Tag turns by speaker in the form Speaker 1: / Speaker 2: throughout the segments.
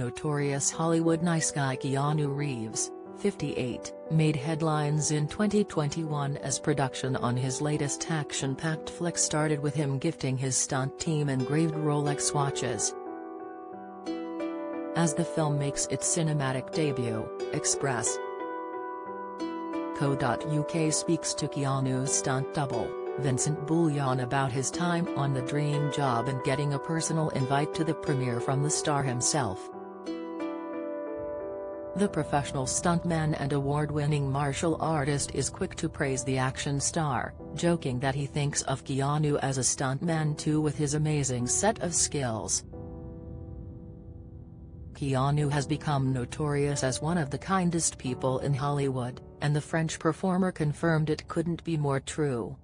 Speaker 1: Notorious Hollywood nice guy Keanu Reeves, 58, made headlines in 2021 as production on his latest action-packed flick started with him gifting his stunt team engraved Rolex watches. As the film makes its cinematic debut, Express. Co.uk speaks to Keanu's stunt double, Vincent Bullion about his time on the dream job and getting a personal invite to the premiere from the star himself. The professional stuntman and award-winning martial artist is quick to praise the action star, joking that he thinks of Keanu as a stuntman too with his amazing set of skills. Keanu has become notorious as one of the kindest people in Hollywood, and the French performer confirmed it couldn't be more true.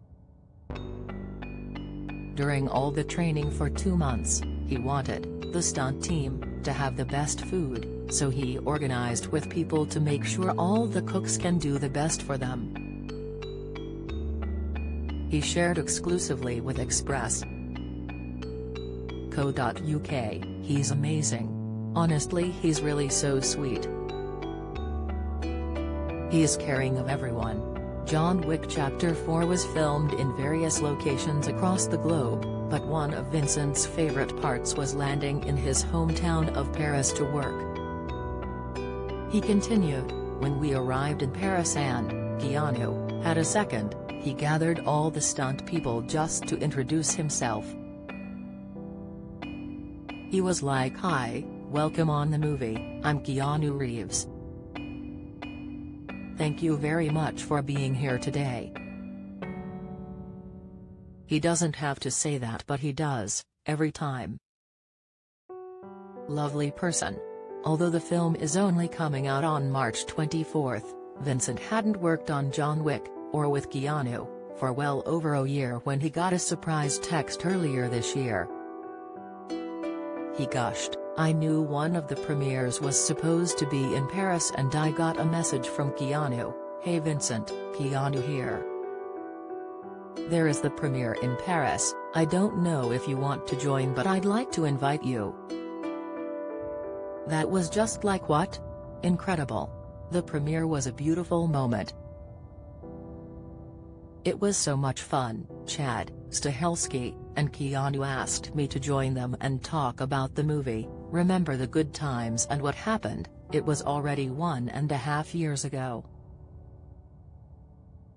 Speaker 1: During all the training for two months, he wanted, the stunt team, to have the best food, so he organized with people to make sure all the cooks can do the best for them. He shared exclusively with Express. Co.uk, he's amazing. Honestly he's really so sweet. He is caring of everyone. John Wick Chapter 4 was filmed in various locations across the globe, but one of Vincent's favorite parts was landing in his hometown of Paris to work. He continued, when we arrived in Paris and, Keanu, had a second, he gathered all the stunt people just to introduce himself. He was like hi, welcome on the movie, I'm Keanu Reeves. Thank you very much for being here today. He doesn't have to say that but he does, every time. Lovely person. Although the film is only coming out on March 24, Vincent hadn't worked on John Wick, or with Keanu, for well over a year when he got a surprise text earlier this year. He gushed, I knew one of the premieres was supposed to be in Paris and I got a message from Keanu, hey Vincent, Keanu here. There is the premiere in Paris, I don't know if you want to join but I'd like to invite you. That was just like what? Incredible. The premiere was a beautiful moment. It was so much fun, Chad, Stahelski, and Keanu asked me to join them and talk about the movie, remember the good times and what happened, it was already one and a half years ago.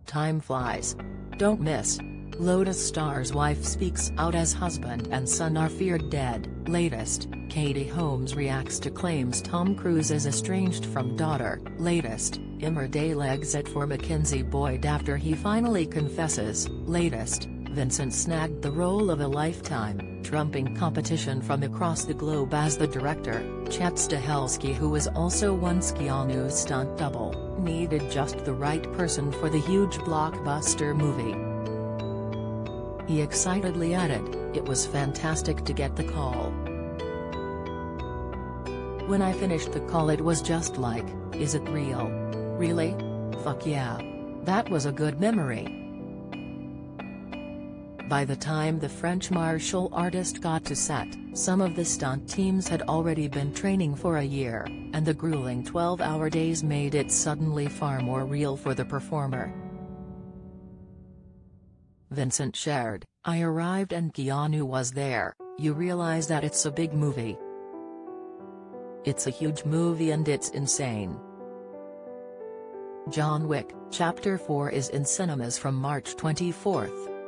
Speaker 1: Time flies. Don't miss. Lotus star's wife speaks out as husband and son are feared dead. Latest, Katie Holmes reacts to claims Tom Cruise is estranged from daughter. Latest, Emmerdale exit for Mackenzie Boyd after he finally confesses. Latest, Vincent snagged the role of a lifetime, trumping competition from across the globe as the director, Chad Stahelski who was also once Keanu's stunt double, needed just the right person for the huge blockbuster movie. He excitedly added, it was fantastic to get the call. When I finished the call it was just like, is it real? Really? Fuck yeah. That was a good memory. By the time the French martial artist got to set, some of the stunt teams had already been training for a year, and the grueling 12-hour days made it suddenly far more real for the performer. Vincent shared, I arrived and Keanu was there, you realize that it's a big movie. It's a huge movie and it's insane. John Wick, Chapter 4 is in cinemas from March 24.